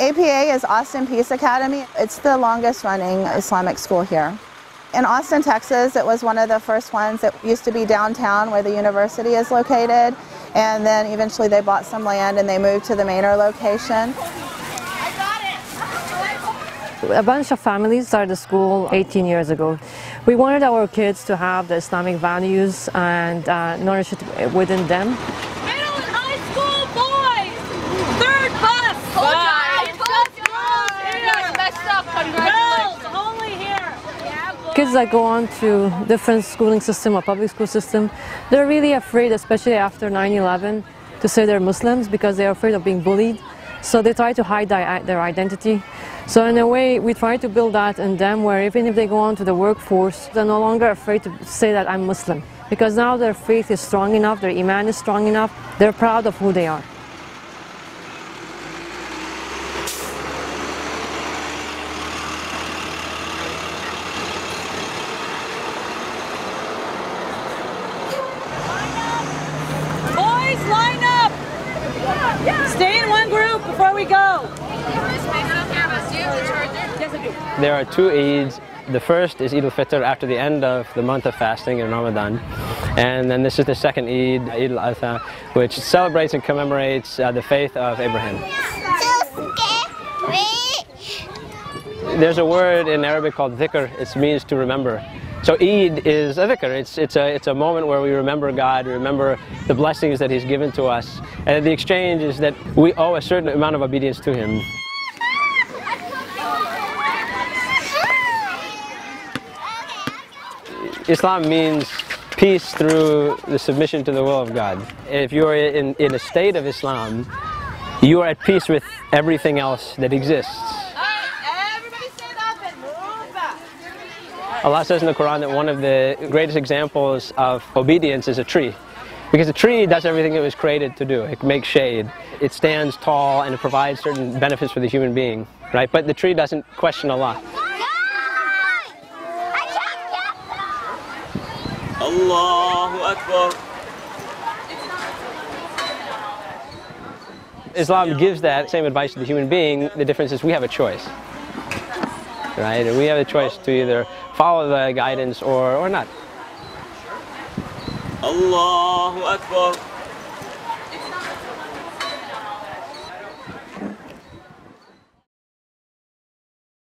APA is Austin Peace Academy. It's the longest running Islamic school here. In Austin, Texas, it was one of the first ones that used to be downtown where the university is located. And then eventually they bought some land and they moved to the Manor location. A bunch of families started the school 18 years ago. We wanted our kids to have the Islamic values and uh, nourish it within them. Kids that go on to different schooling system or public school system, they're really afraid, especially after 9-11, to say they're Muslims because they're afraid of being bullied. So they try to hide their identity. So in a way, we try to build that in them where even if they go on to the workforce, they're no longer afraid to say that I'm Muslim. Because now their faith is strong enough, their iman is strong enough, they're proud of who they are. Boys, line up! Stay in one group before we go. There are two Eids. The first is Eid al-Fitr after the end of the month of fasting in Ramadan. And then this is the second Eid, Eid al-Adha, which celebrates and commemorates uh, the faith of Abraham. There's a word in Arabic called dhikr. It means to remember. So Eid is a dhikr. It's, it's, a, it's a moment where we remember God, we remember the blessings that He's given to us. And the exchange is that we owe a certain amount of obedience to Him. Islam means peace through the submission to the will of God. If you're in, in a state of Islam, you are at peace with everything else that exists. Allah says in the Quran that one of the greatest examples of obedience is a tree. Because a tree does everything it was created to do. It makes shade. It stands tall and it provides certain benefits for the human being, right? But the tree doesn't question Allah. Allahu Akbar. Islam gives that same advice to the human being. The difference is we have a choice. Right? We have a choice to either follow the guidance or, or not. Allahu Akbar.